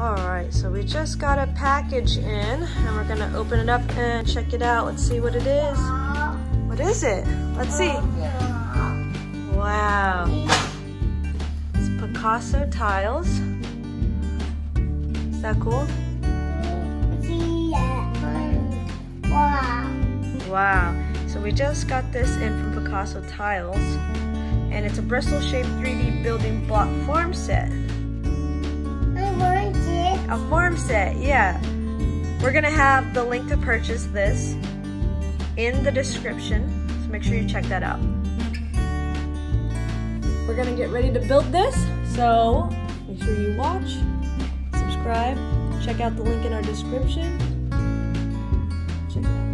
All right, so we just got a package in and we're gonna open it up and check it out. Let's see what it is. What is it? Let's see. Wow. It's Picasso tiles. Is that cool? Wow. Wow. So we just got this in from Picasso Tiles and it's a bristle-shaped 3D building block farm set. Farm set, yeah. We're gonna have the link to purchase this in the description, so make sure you check that out. We're gonna get ready to build this, so make sure you watch, subscribe, check out the link in our description. Check it out.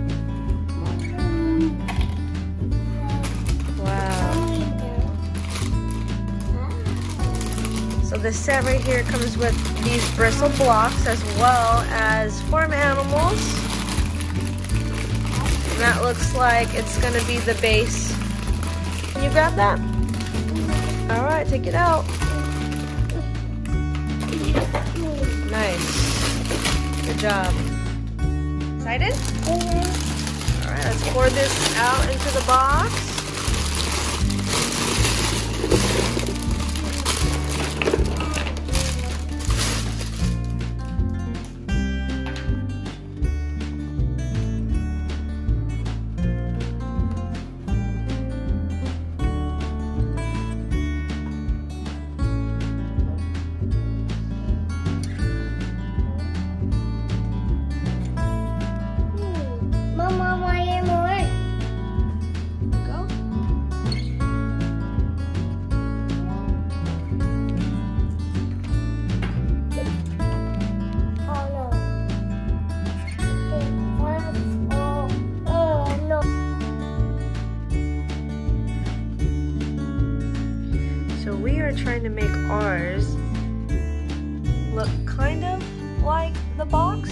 This set right here comes with these bristle blocks as well as farm animals. And that looks like it's gonna be the base. Can you grab that? All right, take it out. Nice. Good job. Excited? All right, let's pour this out into the box. Are trying to make ours look kind of like the box.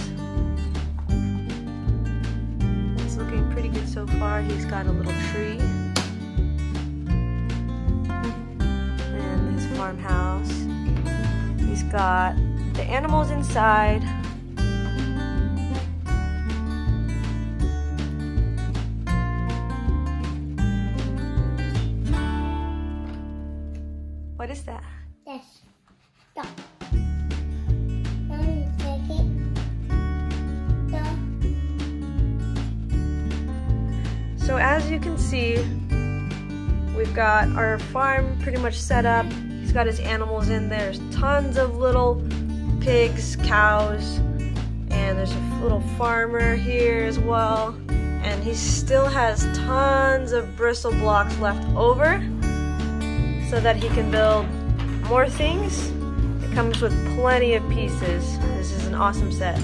It's looking pretty good so far. He's got a little tree. And his farmhouse. He's got the animals inside. What is that? Yes. Stop. Mommy, take it. Stop. So as you can see, we've got our farm pretty much set up. He's got his animals in there. There's tons of little pigs, cows, and there's a little farmer here as well. And he still has tons of bristle blocks left over so that he can build more things. It comes with plenty of pieces. This is an awesome set.